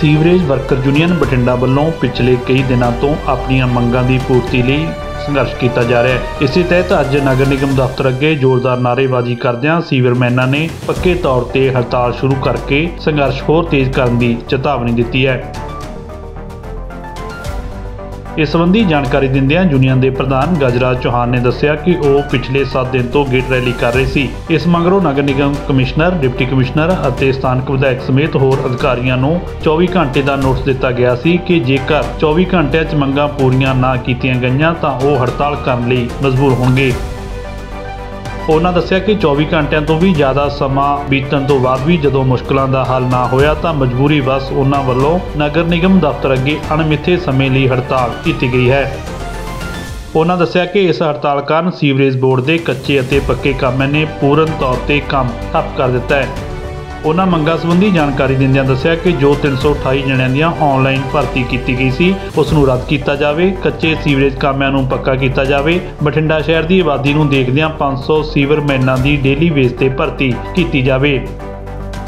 Sewerage worker union Bathinda ਵੱਲੋਂ ਪਿਛਲੇ ਕਈ ਦਿਨਾਂ ਤੋਂ ਆਪਣੀਆਂ ਮੰਗਾਂ ਦੀ ਪੂਰਤੀ ਲਈ ਸੰਘਰਸ਼ ਕੀਤਾ ਜਾ ਰਿਹਾ ਹੈ। ਇਸੇ ਤਹਿਤ ਅੱਜ ਨਗਰ ਨਿਗਮ ਦਫ਼ਤਰ ਅੱਗੇ ਜ਼ੋਰਦਾਰ ਨਾਅਰੇਬਾਜ਼ੀ ਕਰਦਿਆਂ ਸੀਵਰਮੈਨਾਂ ਨੇ ਪੱਕੇ ਤੌਰ ਤੇ ਹੜਤਾਲ ਸ਼ੁਰੂ ਕਰਕੇ ਸੰਘਰਸ਼ ਹੋਰ ਤੇਜ਼ ਕਰਨ ਦੀ ਚੇਤਾਵਨੀ ਦਿੱਤੀ ਹੈ। ਇਸ ਸੰਬੰਧੀ ਜਾਣਕਾਰੀ ਦਿੰਦਿਆਂ ਯੂਨੀਅਨ ਦੇ ਪ੍ਰਧਾਨ ਗਜਰਾਜ ਚੌਹਾਨ ਨੇ ਦੱਸਿਆ ਕਿ ਉਹ ਪਿਛਲੇ 7 ਦਿਨ ਤੋਂ ਗੇਟ ਰੈਲੀ ਕਰ ਰਹੇ ਸੀ। ਇਸ ਮੰਗਰੋਂ Nagar Nigam commissioner, deputy commissioner ਅਤੇ ਸਥਾਨਕ ਵਿਧਾਇਕ ਸਮੇਤ ਹੋਰ ਅਧਿਕਾਰੀਆਂ ਨੂੰ 24 ਘੰਟੇ ਦਾ ਨੋਟਿਸ ਦਿੱਤਾ ਗਿਆ ਸੀ ਕਿ ਜੇਕਰ 24 ਘੰਟਿਆਂ 'ਚ ਮੰਗਾਂ ਪੂਰੀਆਂ ਨਾ ਕੀਤੀਆਂ ਗਈਆਂ ਤਾਂ ਉਹ ਹੜਤਾਲ ਕਰਨ ਲਈ ਮਜਬੂਰ ਹੋਣਗੇ। ਉਹਨਾਂ ਦੱਸਿਆ ਕਿ 24 ਘੰਟਿਆਂ ਤੋਂ ਵੀ ਜ਼ਿਆਦਾ ਸਮਾਂ ਬੀਤਣ ਤੋਂ ਬਾਅਦ ਵੀ ਜਦੋਂ ਮੁਸ਼ਕਲਾਂ ਦਾ ਹੱਲ ਨਾ ਹੋਇਆ ਤਾਂ ਮਜਬੂਰੀ ਵਸ ਉਹਨਾਂ ਵੱਲੋਂ ਨਗਰ ਨਿਗਮ ਦਫ਼ਤਰ ਅੱਗੇ ਅਣਮਿੱਥੇ ਸਮੇਂ ਲਈ ਹੜਤਾਲ ਕੀਤੀ ਗਈ ਹੈ। ਉਹਨਾਂ ਦੱਸਿਆ ਕਿ ਇਸ ਹੜਤਾਲ ਕਾਰਨ ਸੀਵਰੇਜ ਬੋਰਡ ਦੇ ਕੱਚੇ ਅਤੇ ਪੱਕੇ ਕਾਮਿਆਂ ਨੇ ਪੂਰਨ ਤੌਰ ਤੇ ਕੰਮ ਠੱਪ ਕਰ ਦਿੱਤਾ ਹੈ। ਉਹਨਾਂ ਮੰਗਾਂ ਸੰਬੰਧੀ ਜਾਣਕਾਰੀ ਦਿੰਦਿਆਂ ਦੱਸਿਆ ਕਿ ਜੋ 328 ਜਣਿਆਂ ਦੀਆਂ ਆਨਲਾਈਨ ਭਰਤੀ ਕੀਤੀ ਗਈ ਸੀ, ਉਸ ਨੂੰ ਰੱਦ ਕੀਤਾ ਜਾਵੇ, ਕੱਚੇ ਸੀਵਰੇਜ ਕਾਮਿਆਂ ਨੂੰ ਪੱਕਾ ਕੀਤਾ ਜਾਵੇ। ਬਠਿੰਡਾ ਸ਼ਹਿਰ ਦੀ ਆਬਾਦੀ ਨੂੰ ਦੇਖਦਿਆਂ 500 ਸੀਵਰਮੈਨਾਂ ਦੀ ਡੇਲੀ ਬੇਸ ਤੇ ਭਰਤੀ ਕੀਤੀ ਜਾਵੇ।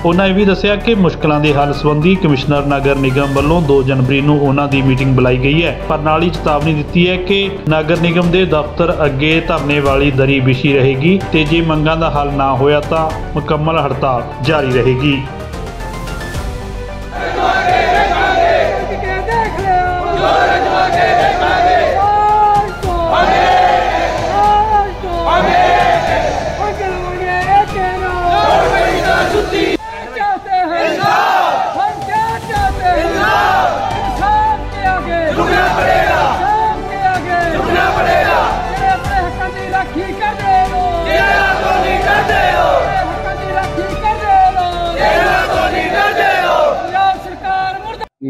ਉਹਨਾਂ ਇਹ ਵੀ ਦੱਸਿਆ ਕਿ ਮੁਸ਼ਕਲਾਂ ਦੇ ਹੱਲ ਸੰਬੰਧੀ ਕਮਿਸ਼ਨਰ ਨਗਰ ਨਿਗਮ ਵੱਲੋਂ 2 ਜਨਵਰੀ ਨੂੰ ਉਹਨਾਂ ਦੀ ਮੀਟਿੰਗ ਬੁਲਾਈ ਗਈ ਹੈ। ਪਰ ਨਾਲ ਹੀ ਚੇਤਾਵਨੀ ਦਿੱਤੀ ਹੈ ਕਿ ਨਗਰ ਨਿਗਮ ਦੇ ਦਫ਼ਤਰ ਅੱਗੇ ਧਰਨੇ ਵਾਲੀ ਦਰੀ ਵਿਛੀ ਰਹੇਗੀ ਤੇ ਜੇ ਮੰਗਾਂ ਦਾ ਹੱਲ ਨਾ ਹੋਇਆ ਤਾਂ ਮੁਕੰਮਲ ਹੜਤਾਲ ਜਾਰੀ ਰਹੇਗੀ।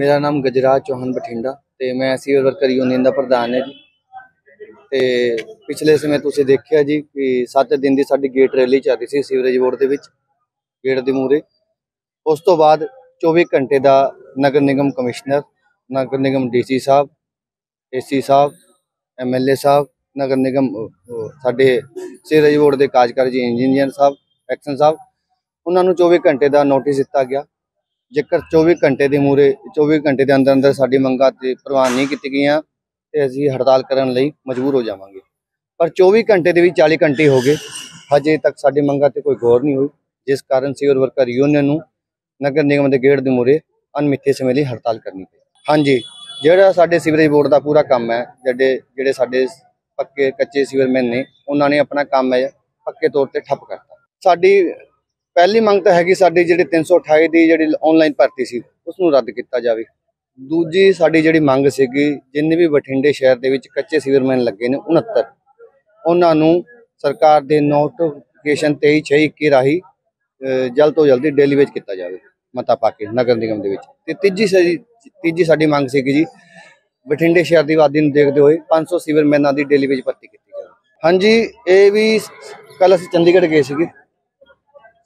ਮੇਰਾ ਨਾਮ ਗਜਰਾਜ ਚੌਹਾਨ ਬਠਿੰਡਾ ਤੇ ਮੈਂ ਸੀਵਰ ਵਰਕਰ ਯੂਨੀਅਨ ਦਾ ਪ੍ਰਧਾਨ ਹਾਂ ਜੀ। ਤੇ ਪਿਛਲੇ ਸਮੇਂ ਤੁਸੀਂ ਦੇਖਿਆ ਜੀ ਕਿ 7 ਦਿਨ ਦੀ ਸਾਡੀ ਗੇਟ ਰੈਲੀ ਚੱਲ ਰਹੀ ਸੀ ਸੀਵਰੇਜ ਬੋਰਡ ਦੇ ਵਿੱਚ, ਗੇਟ ਦੇ ਮੂਹਰੇ। ਉਸ ਤੋਂ ਬਾਅਦ 24 ਘੰਟੇ ਦਾ ਨਗਰ ਨਿਗਮ ਕਮਿਸ਼ਨਰ, ਨਗਰ ਨਿਗਮ ਡੀਸੀ ਸਾਹਿਬ, ਏਸੀ ਸਾਹਿਬ, ਐਮਐਲਏ ਸਾਹਿਬ, ਨਗਰ ਨਿਗਮ ਸਾਡੇ ਸੀਵਰੇਜ ਬੋਰਡ ਦੇ ਕਾਰਜਕਾਰੀ ਇੰਜੀਨੀਅਰ ਸਾਹਿਬ, ਐਕਸ਼ਨ ਸਾਹਿਬ, ਉਹਨਾਂ ਨੂੰ 24 ਘੰਟੇ ਦਾ ਨੋਟਿਸ ਦਿੱਤਾ ਗਿਆ। ਜੇਕਰ 24 ਘੰਟੇ ਦੇ ਮੂਰੇ 24 ਘੰਟੇ ਦੇ ਅੰਦਰ ਅੰਦਰ ਸਾਡੀ ਮੰਗਾਂ ਤੇ ਪ੍ਰਵਾਨ ਨਹੀਂ ਕੀਤੀ ਗਈਆਂ, ਤੇ ਅਸੀਂ ਹੜਤਾਲ ਕਰਨ ਲਈ ਮਜਬੂਰ ਹੋ ਜਾਵਾਂਗੇ। ਪਰ 24 ਘੰਟੇ ਦੇ ਵੀ 40 ਘੰਟੇ ਹੋ ਗਏ, ਹਜੇ ਤੱਕ ਸਾਡੀ ਮੰਗਾਂ ਤੇ ਕੋਈ ਗੌਰ ਨਹੀਂ ਹੋਈ, ਜਿਸ ਕਾਰਨ ਸੀਵਰ ਵਰਕਰ ਯੂਨੀਅਨ ਨੂੰ ਨਗਰ ਨਿਗਮ ਦੇ ਗੇਟ ਦੇ ਮੂਰੇ ਅਨਮਿੱਥੇ ਸਮੇਂ ਲਈ ਹੜਤਾਲ ਕਰਨੀ ਪਈ। ਹਾਂਜੀ, ਜਿਹੜਾ ਸਾਡੇ ਸੀਵਰੇਜ ਬੋਰਡ ਦਾ ਪੂਰਾ ਕੰਮ ਹੈ, ਜਿਹੜੇ ਜਿਹੜੇ ਸਾਡੇ ਪੱਕੇ ਕੱਚੇ ਸੀਵਰਮੈਨ ਨੇ, ਉਹਨਾਂ ਨੇ ਆਪਣਾ ਕੰਮ ਹੈ, ਪੱਕੇ ਤੌਰ ਤੇ ਠੱਪ ਕਰਤਾ। ਸਾਡੀ ਪਹਿਲੀ ਮੰਗ ਤਾਂ ਹੈਗੀ ਸਾਡੀ ਜਿਹੜੀ 328 ਦੀ ਜਿਹੜੀ ਆਨਲਾਈਨ ਭਰਤੀ ਸੀ ਉਸ ਨੂੰ ਰੱਦ ਕੀਤਾ ਜਾਵੇ। ਦੂਜੀ ਸਾਡੀ ਜਿਹੜੀ ਮੰਗ ਸੀਗੀ, ਜਿੰਨੇ ਵੀ ਬਠਿੰਡੇ ਸ਼ਹਿਰ ਦੇ ਵਿੱਚ ਕੱਚੇ ਸੀਵਰਮੈਨ ਲੱਗੇ ਨੇ 69 ਉਹਨਾਂ ਨੂੰ ਸਰਕਾਰ ਦੇ ਨੋਟੀਫਿਕੇਸ਼ਨ 23621 ਰਾਹੀਂ ਜਲਦ ਤੋਂ ਜਲਦੀ ਡੇਲੀ ਵਿੱਚ ਕੀਤਾ ਜਾਵੇ, ਮਤਾ ਪਾ ਕੇ, ਨਗਰ ਨਿਗਮ ਦੇ ਵਿੱਚ। ਤੇ ਤੀਜੀ ਤੀਜੀ ਸਾਡੀ ਮੰਗ ਸੀਗੀ ਜੀ, ਬਠਿੰਡੇ ਸ਼ਹਿਰ ਦੀ ਆਬਾਦੀ ਨੂੰ ਦੇਖਦੇ ਹੋਏ 500 ਸੀਵਰਮੈਨਾਂ ਦੀ ਡੇਲੀ ਵਿੱਚ ਭਰਤੀ ਕੀਤੀ ਜਾਵੇ। ਹਾਂਜੀ, ਇਹ ਵੀ ਕੱਲ ਅਸੀਂ ਚੰਡੀਗੜ੍ਹ ਗਏ ਸੀਗੇ।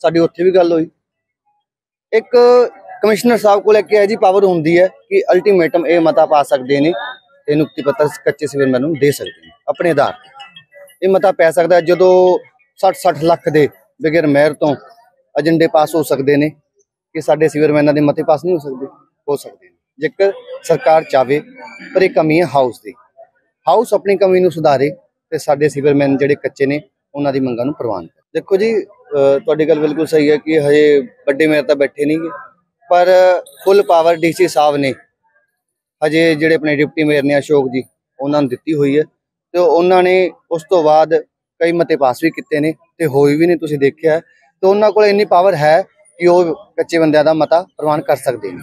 ਸਾਡੀ ਉੱਥੇ ਵੀ ਗੱਲ ਹੋਈ। ਇੱਕ ਕਮਿਸ਼ਨਰ ਸਾਹਿਬ ਕੋਲ ਇੱਕ ਇਹ ਜੀ ਪਾਵਰ ਹੁੰਦੀ ਹੈ ਕਿ ਅਲਟੀਮੇਟਮ ਇਹ ਮਤਾ ਪਾ ਸਕਦੇ ਨੇ ਤੇ ਨੁਕਤੀ ਪੱਤਰ ਕੱਚੇ ਸਿਵਰਮੈਨ ਨੂੰ ਦੇ ਸਕਦੇ ਨੇ, ਆਪਣੇ ਆਧਾਰ ਇਹ ਮਤਾ ਪੈ ਸਕਦਾ ਜਦੋਂ 60 60 ਲੱਖ ਦੇ ਬਗੈਰ ਮਹਿਰ ਤੋਂ ਏਜੰਡੇ ਪਾਸ ਹੋ ਸਕਦੇ ਨੇ, ਕਿ ਸਾਡੇ ਸਿਵਰਮੈਨਾਂ ਦੇ ਮਤੇ ਪਾਸ ਨਹੀਂ ਹੋ ਸਕਦੇ ਹੋ ਸਕਦੇ ਨੇ। ਜੇਕਰ ਸਰਕਾਰ ਚਾਵੇ ਪਰ ਇਹ ਕਮੀ ਹੈ ਹਾਊਸ ਦੀ। ਹਾਊਸ ਆਪਣੀ ਕਮੀ ਨੂੰ ਸੁਧਾਰੇ ਤੇ ਸਾਡੇ ਸਿਵਰਮੈਨ ਜਿਹੜੇ ਕੱਚੇ ਨੇ, ਉਹਨਾਂ ਦੀ ਮੰਗਾਂ ਨੂੰ ਪ੍ਰਵਾਨ ਕਰੇ। ਦੇਖੋ ਜੀ ਤੁਹਾਡੀ ਗੱਲ ਬਿਲਕੁਲ ਸਹੀ ਹੈ ਕਿ ਹਜੇ ਵੱਡੇ ਮੇਅਰ ਤਾਂ ਬੈਠੇ ਨਹੀਂਗੇ ਪਰ ਫੁੱਲ ਪਾਵਰ ਡੀਸੀ ਸਾਹਿਬ ਨੇ ਹਜੇ ਜਿਹੜੇ ਆਪਣੇ ਡਿਪਟੀ ਮੇਅਰ ਨੇ ਅਸ਼ੋਕ ਜੀ, ਉਹਨਾਂ ਨੂੰ ਦਿੱਤੀ ਹੋਈ ਹੈ ਤੇ ਉਹਨਾਂ ਨੇ ਉਸ ਤੋਂ ਬਾਅਦ ਕਈ ਮਤੇ ਪਾਸ ਵੀ ਕੀਤੇ ਨੇ ਤੇ ਹੋਈ ਵੀ ਨਹੀਂ ਤੁਸੀਂ ਦੇਖਿਆ ਹੈ। ਤੇ ਉਹਨਾਂ ਕੋਲ ਇੰਨੀ ਪਾਵਰ ਹੈ ਕਿ ਉਹ ਕੱਚੇ ਬੰਦਿਆਂ ਦਾ ਮਤਾ ਪ੍ਰਵਾਨ ਕਰ ਸਕਦੇ ਨੇ।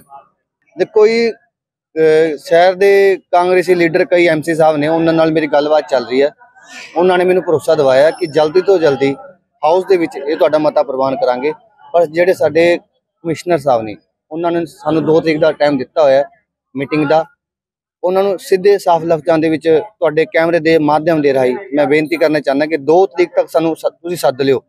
ਦੇਖੋ ਜੀ ਸ਼ਹਿਰ ਦੇ ਕਾਂਗਰਸੀ ਲੀਡਰ ਕਈ ਐਮਸੀ ਸਾਹਿਬ ਨੇ, ਉਹਨਾਂ ਨਾਲ ਮੇਰੀ ਗੱਲਬਾਤ ਚੱਲ ਰਹੀ ਹੈ। ਉਹਨਾਂ ਨੇ ਮੈਨੂੰ ਭਰੋਸਾ ਦਿਵਾਇਆ ਕਿ ਜਲਦੀ ਤੋਂ ਜਲਦੀ ਹਾਊਸ ਦੇ ਵਿੱਚ ਇਹ ਤੁਹਾਡਾ ਮਤਾ ਪ੍ਰਵਾਨ ਕਰਾਂਗੇ। ਪਰ ਜਿਹੜੇ ਸਾਡੇ ਕਮਿਸ਼ਨਰ ਸਾਹਿਬ ਨੇ ਉਹਨਾਂ ਨੇ ਸਾਨੂੰ 2 ਤਰੀਕ ਦਾ ਟਾਈਮ ਦਿੱਤਾ ਹੋਇਆ ਮੀਟਿੰਗ ਦਾ। ਉਹਨਾਂ ਨੂੰ ਸਿੱਧੇ ਸਾਫ਼ ਲਫ਼ਜ਼ਾਂ ਦੇ ਵਿੱਚ ਤੁਹਾਡੇ ਕੈਮਰੇ ਦੇ ਮਾਧਿਅਮ ਦੇ ਰਾਹੀਂ ਮੈਂ ਬੇਨਤੀ ਕਰਨਾ ਚਾਹੁੰਦਾ ਕਿ 2 ਤਰੀਕ ਤੱਕ ਸਾਨੂੰ ਤੁਸੀਂ ਸੱਦ ਲਿਓ।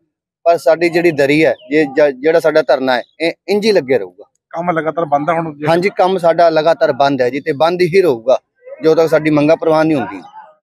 ਪਰ ਸਾਡੀ ਜਿਹੜੀ ਦਰੀ ਹੈ ਜੇ ਜਿਹੜਾ ਸਾਡਾ ਧਰਨਾ ਹੈ ਇਹ ਇੰਜ ਹੀ ਲੱਗੇ ਰਹੂਗਾ। ਕੰਮ ਲਗਾਤਾਰ ਬੰਦ ਹੁਣ ਹਾਂਜੀ ਕੰਮ ਸਾਡਾ ਲਗਾਤਾਰ ਬੰਦ ਹੈ ਜੀ ਤੇ ਬੰਦ ਹੀ ਰਹੂਗਾ। ਜਦੋਂ ਤੱਕ ਸਾਡੀ ਮੰਗਾਂ ਪ੍ਰਵਾਨ ਨਹੀਂ ਹੁੰਦੀਆਂ।